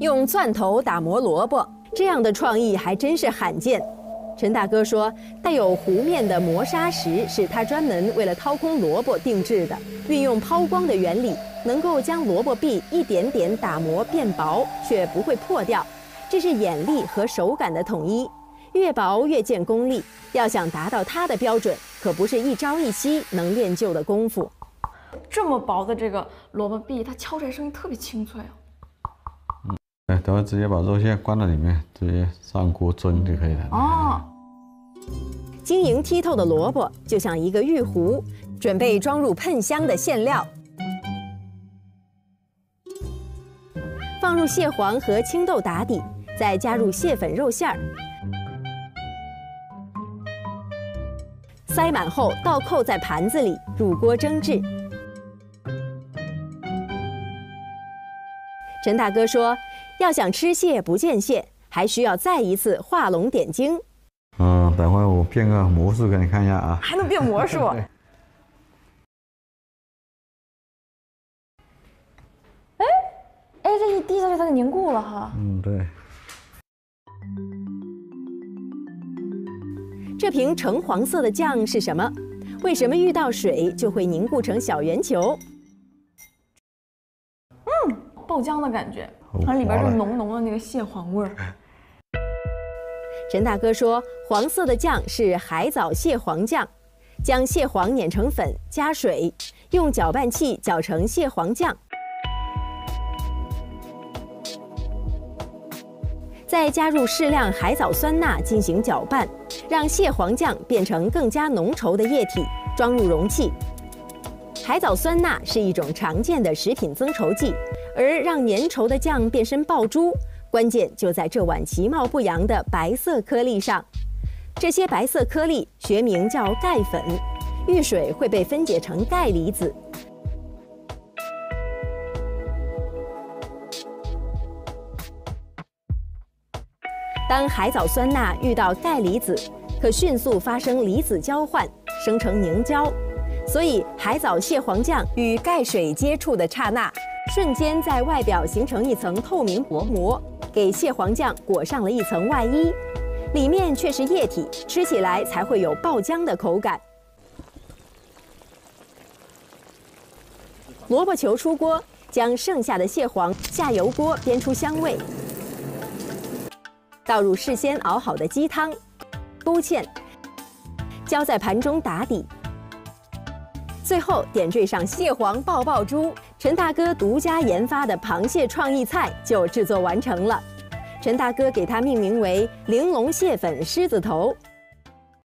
用钻头打磨萝卜，这样的创意还真是罕见。陈大哥说，带有弧面的磨砂石是他专门为了掏空萝卜定制的，运用抛光的原理，能够将萝卜壁一点点打磨变薄，却不会破掉。这是眼力和手感的统一，越薄越见功力。要想达到他的标准，可不是一朝一夕能练就的功夫。这么薄的这个萝卜壁，它敲出来声音特别清脆哦。等会直接把肉馅灌到里面，直接上锅蒸就可以了。哦，晶莹剔透的萝卜就像一个玉壶，准备装入喷香的馅料，放入蟹黄和青豆打底，再加入蟹粉肉馅儿，塞满后倒扣在盘子里，入锅蒸制。陈大哥说，要想吃蟹不见蟹，还需要再一次画龙点睛。嗯，等会我变个魔术给你看一下啊。还能变魔术？哎哎，这一滴下去它就凝固了哈。嗯，对。这瓶橙黄色的酱是什么？为什么遇到水就会凝固成小圆球？爆浆的感觉，它里边就浓浓的那个蟹黄味儿。陈大哥说，黄色的酱是海藻蟹黄酱，将蟹黄碾成粉，加水，用搅拌器搅成蟹黄酱，再加入适量海藻酸钠进行搅拌，让蟹黄酱变成更加浓稠的液体，装入容器。海藻酸钠是一种常见的食品增稠剂，而让粘稠的酱变身爆珠，关键就在这碗其貌不扬的白色颗粒上。这些白色颗粒学名叫钙粉，遇水会被分解成钙离子。当海藻酸钠遇到钙离子，可迅速发生离子交换，生成凝胶。所以，海藻蟹黄酱与钙水接触的刹那，瞬间在外表形成一层透明薄膜，给蟹黄酱裹上了一层外衣，里面却是液体，吃起来才会有爆浆的口感。萝卜球出锅，将剩下的蟹黄下油锅煸出香味，倒入事先熬好的鸡汤，勾芡，浇在盘中打底。最后点缀上蟹黄爆爆珠，陈大哥独家研发的螃蟹创意菜就制作完成了。陈大哥给它命名为“玲珑蟹粉狮子头”，